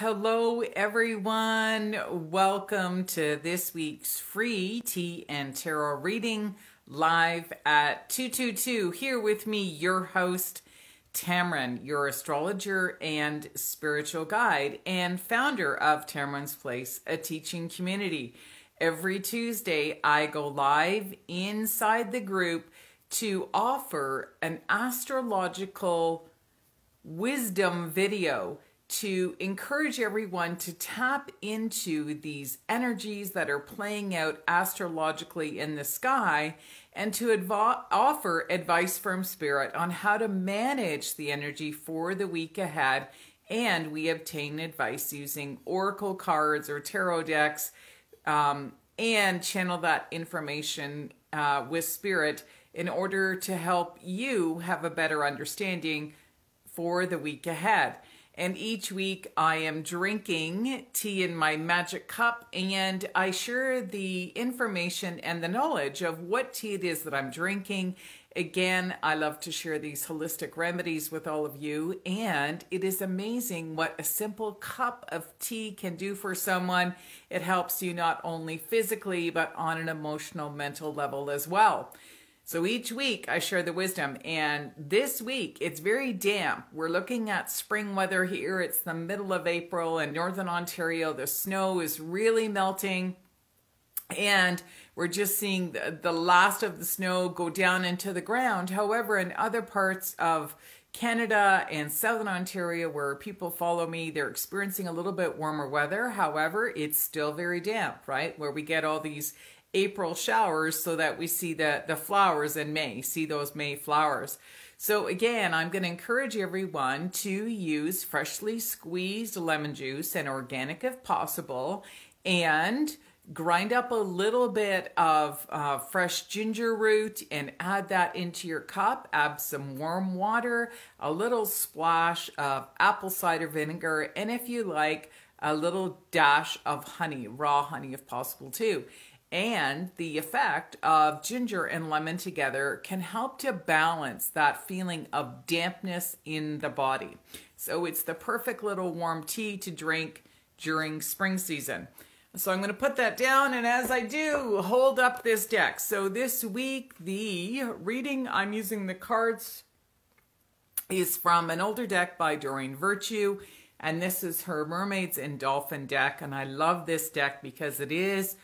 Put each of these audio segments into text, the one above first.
Hello, everyone. Welcome to this week's free tea and tarot reading live at 222. Here with me, your host, Tammeron, your astrologer and spiritual guide, and founder of Tammeron's Place, a teaching community. Every Tuesday, I go live inside the group to offer an astrological wisdom video to encourage everyone to tap into these energies that are playing out astrologically in the sky and to advo- offer advice from spirit on how to manage the energy for the week ahead and we obtain advice using oracle cards or tarot decks um, and channel that information uh, with spirit in order to help you have a better understanding for the week ahead. And each week I am drinking tea in my magic cup and I share the information and the knowledge of what tea it is that I'm drinking. Again, I love to share these holistic remedies with all of you. And it is amazing what a simple cup of tea can do for someone. It helps you not only physically, but on an emotional, mental level as well. So each week I share the wisdom, and this week it's very damp. We're looking at spring weather here. It's the middle of April in northern Ontario. The snow is really melting, and we're just seeing the, the last of the snow go down into the ground. However, in other parts of Canada and southern Ontario, where people follow me, they're experiencing a little bit warmer weather. However, it's still very damp, right? Where we get all these April showers so that we see the, the flowers in May, see those May flowers. So again, I'm going to encourage everyone to use freshly squeezed lemon juice and organic if possible and grind up a little bit of uh, fresh ginger root and add that into your cup. Add some warm water, a little splash of apple cider vinegar, and if you like, a little dash of honey, raw honey if possible too and the effect of ginger and lemon together can help to balance that feeling of dampness in the body. So it's the perfect little warm tea to drink during spring season. So I'm going to put that down and as I do, hold up this deck. So this week, the reading I'm using the cards is from an older deck by Doreen Virtue. And this is her Mermaids and Dolphin deck. And I love this deck because it is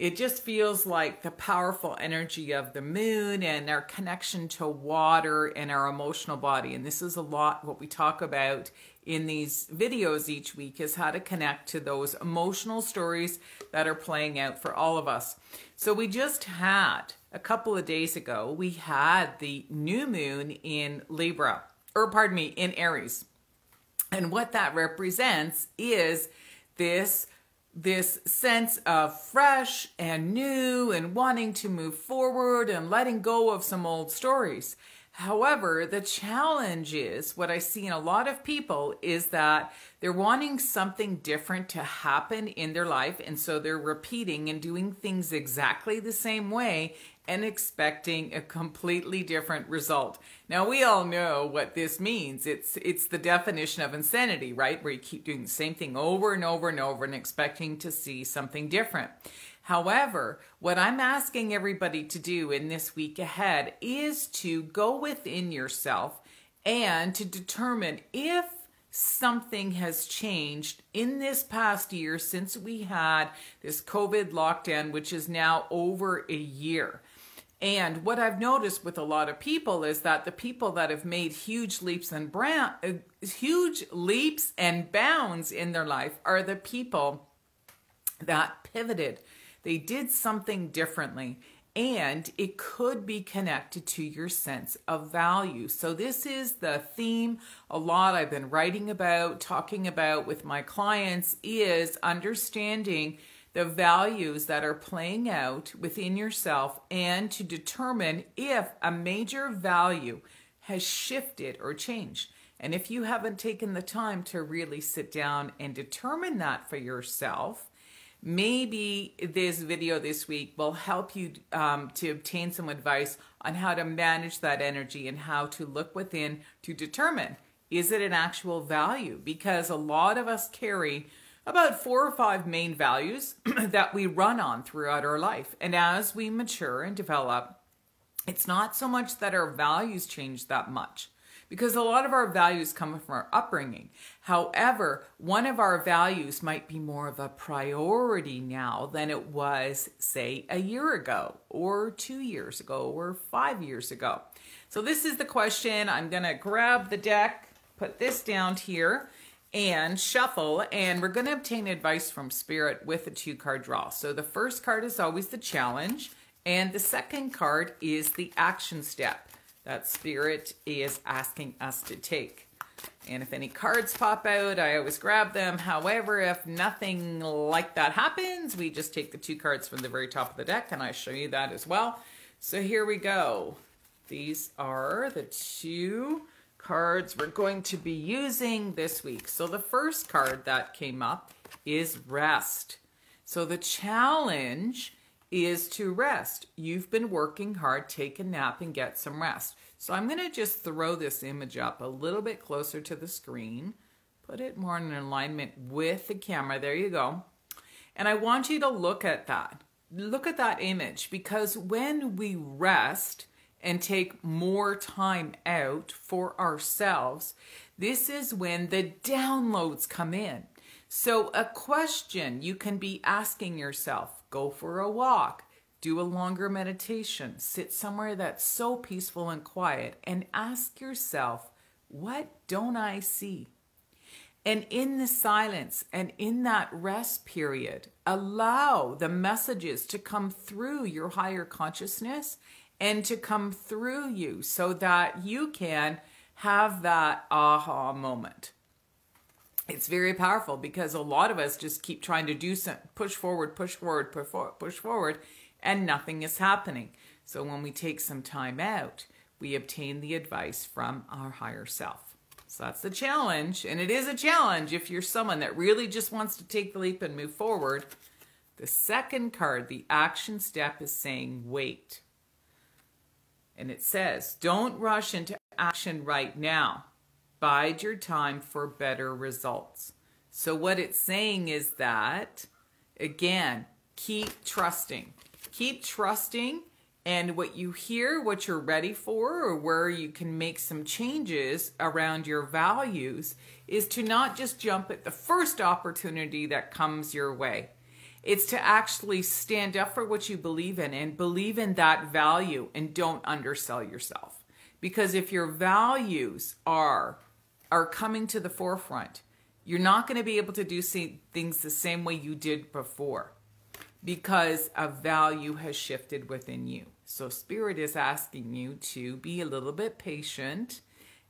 it just feels like the powerful energy of the moon and our connection to water and our emotional body. And this is a lot what we talk about in these videos each week is how to connect to those emotional stories that are playing out for all of us. So we just had a couple of days ago, we had the new moon in Libra, or pardon me, in Aries. And what that represents is this this sense of fresh and new and wanting to move forward and letting go of some old stories. However, the challenge is what I see in a lot of people is that they're wanting something different to happen in their life. And so they're repeating and doing things exactly the same way and expecting a completely different result. Now we all know what this means. It's it's the definition of insanity, right? Where you keep doing the same thing over and over and over and expecting to see something different. However, what I'm asking everybody to do in this week ahead is to go within yourself and to determine if something has changed in this past year since we had this COVID lockdown, which is now over a year. And what I've noticed with a lot of people is that the people that have made huge leaps and uh, huge leaps and bounds in their life are the people that pivoted. They did something differently and it could be connected to your sense of value. So this is the theme a lot I've been writing about, talking about with my clients is understanding the values that are playing out within yourself and to determine if a major value has shifted or changed. And if you haven't taken the time to really sit down and determine that for yourself, maybe this video this week will help you um, to obtain some advice on how to manage that energy and how to look within to determine Is it an actual value? Because a lot of us carry about four or five main values that we run on throughout our life. And as we mature and develop, it's not so much that our values change that much because a lot of our values come from our upbringing. However, one of our values might be more of a priority now than it was, say, a year ago, or two years ago, or five years ago. So, this is the question. I'm going to grab the deck, put this down here, and shuffle, and we're going to obtain advice from Spirit with a two card draw. So, the first card is always the challenge, and the second card is the action step that spirit is asking us to take. And if any cards pop out, I always grab them. However, if nothing like that happens, we just take the two cards from the very top of the deck and I show you that as well. So here we go. These are the two cards we're going to be using this week. So the first card that came up is rest. So the challenge is to rest. You've been working hard, take a nap and get some rest. So I'm going to just throw this image up a little bit closer to the screen, put it more in alignment with the camera. There you go. And I want you to look at that. Look at that image because when we rest and take more time out for ourselves, this is when the downloads come in. So, a question you can be asking yourself go for a walk, do a longer meditation, sit somewhere that's so peaceful and quiet, and ask yourself, what don't I see? And in the silence and in that rest period, allow the messages to come through your higher consciousness and to come through you so that you can have that aha moment it's very powerful because a lot of us just keep trying to do some push forward, push forward, push forward, push forward, and nothing is happening. So when we take some time out, we obtain the advice from our higher self. So that's the challenge, and it is a challenge if you're someone that really just wants to take the leap and move forward. The second card, the action step, is saying wait. And it says, don't rush into action right now. Bide your time for better results. So, what it's saying is that, again, keep trusting. Keep trusting, and what you hear, what you're ready for, or where you can make some changes around your values, is to not just jump at the first opportunity that comes your way. It's to actually stand up for what you believe in and believe in that value and don't undersell yourself. Because if your values are are coming to the forefront. You're not going to be able to do things the same way you did before because a value has shifted within you. So, Spirit is asking you to be a little bit patient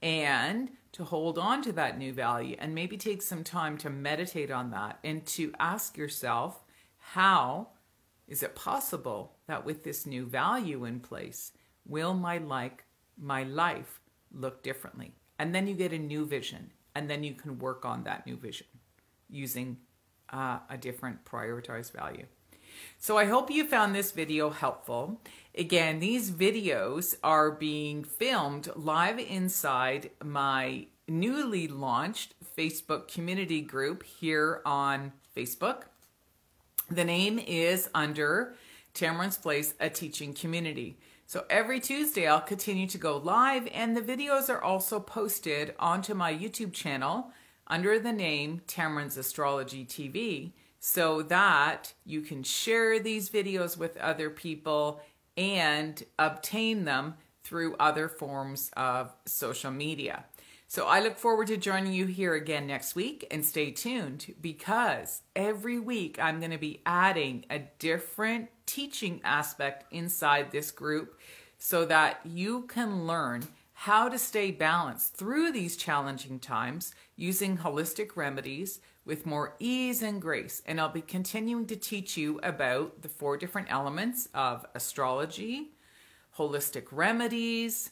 and to hold on to that new value and maybe take some time to meditate on that and to ask yourself how is it possible that with this new value in place will my like my life look differently? And then you get a new vision and then you can work on that new vision using uh, a different prioritized value. So i hope you found this video helpful. Again these videos are being filmed live inside my newly launched facebook community group here on facebook the name is under Tammeron's Place, a teaching community. So every Tuesday, I'll continue to go live, and the videos are also posted onto my YouTube channel under the name Tammeron's Astrology TV so that you can share these videos with other people and obtain them through other forms of social media. So I look forward to joining you here again next week and stay tuned because every week I'm going to be adding a different teaching aspect inside this group so that you can learn how to stay balanced through these challenging times using holistic remedies with more ease and grace. And I'll be continuing to teach you about the four different elements of astrology, holistic remedies,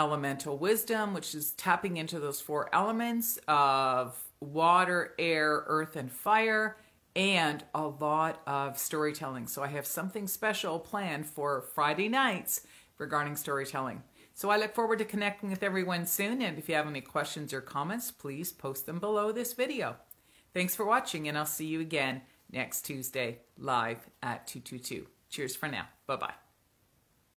elemental wisdom, which is tapping into those four elements of water, air, earth, and fire, and a lot of storytelling. So I have something special planned for Friday nights regarding storytelling. So I look forward to connecting with everyone soon. And if you have any questions or comments, please post them below this video. Thanks for watching, and I'll see you again next Tuesday live at 222. Cheers for now. Bye bye.